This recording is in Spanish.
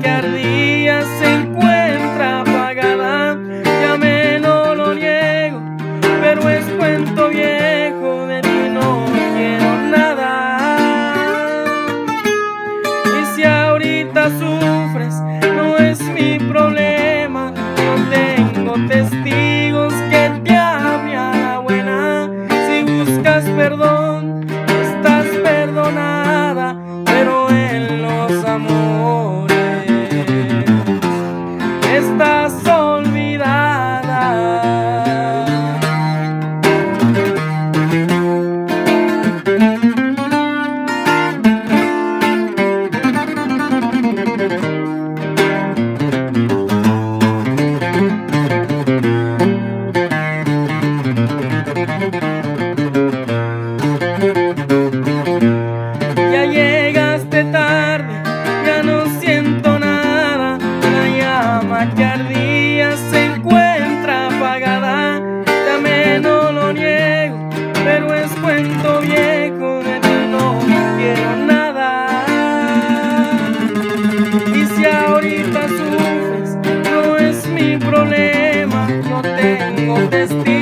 Que ardía se ahorita sufres, no es problema, no tengo testigo.